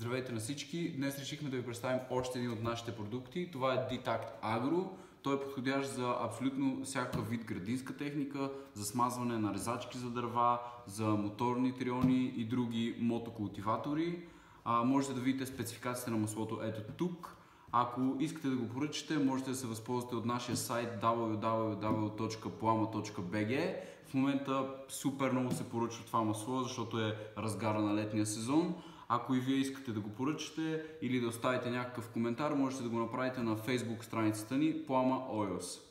Здравейте на всички! Днес решихме да ви представим още един от нашите продукти. Това е Ditact Agro. Той е подходящ за абсолютно всякакъв вид градинска техника, за смазване на резачки за дърва, за моторни триони и други мотокултиватори. А, можете да видите спецификацията на маслото ето тук. Ако искате да го поръчате, можете да се възползвате от нашия сайт www.plama.bg. В момента супер много се поръчва това масло, защото е разгара на летния сезон. Ако и вие искате да го поръчате или да оставите някакъв коментар, можете да го направите на Facebook страницата ни Plama Oils.